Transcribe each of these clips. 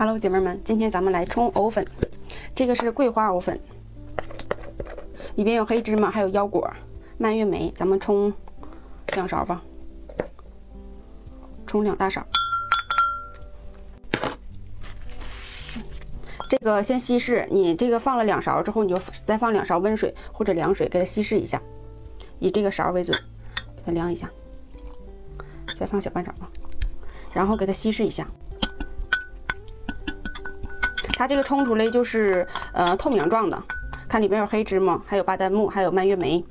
Hello，姐妹们，今天咱们来冲藕粉。这个是桂花藕粉，里边有黑芝麻，还有腰果、蔓越莓。咱们冲两勺吧，冲两大勺。这个先稀释，你这个放了两勺之后，你就再放两勺温水或者凉水给它稀释一下，以这个勺为准，给它凉一下，再放小半勺吧，然后给它稀释一下。它这个冲出来就是呃透明状的，看里边有黑芝麻，还有巴旦木，还有蔓越莓。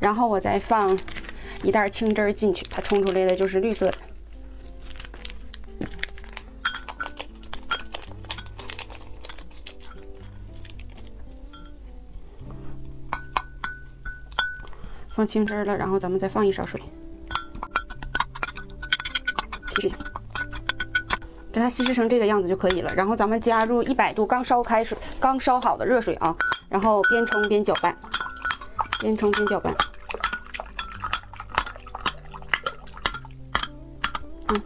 然后我再放一袋青汁进去，它冲出来的就是绿色的。放青汁了，然后咱们再放一勺水，稀释一下，给它稀释成这个样子就可以了。然后咱们加入一百度刚烧开水、刚烧好的热水啊，然后边冲边搅拌，边冲边搅拌。嗯，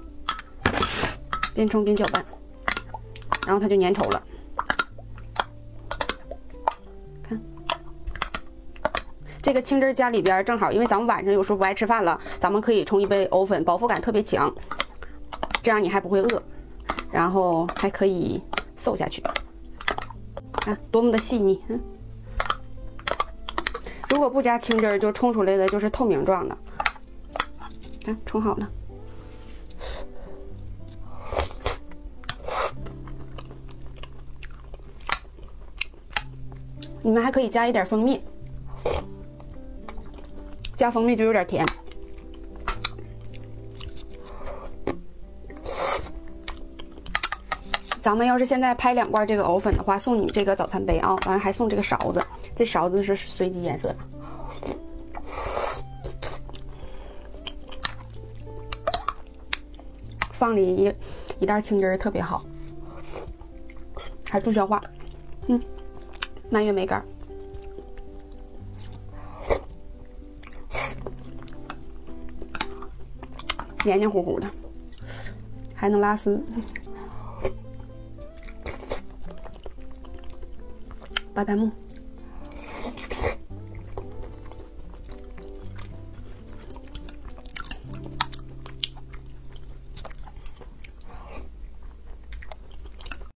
边冲边搅拌，然后它就粘稠了。看这个青汁加里边正好，因为咱们晚上有时候不爱吃饭了，咱们可以冲一杯藕粉，饱腹感特别强，这样你还不会饿，然后还可以瘦下去。看多么的细腻，嗯。如果不加青汁，就冲出来的就是透明状的。看冲好了，你们还可以加一点蜂蜜。加蜂蜜就有点甜。咱们要是现在拍两罐这个藕粉的话，送你这个早餐杯啊，完还送这个勺子，这勺子是随机颜色的。放里一一袋青汁特别好，还助消化。嗯，蔓越莓干。黏黏糊糊的，还能拉丝。巴旦木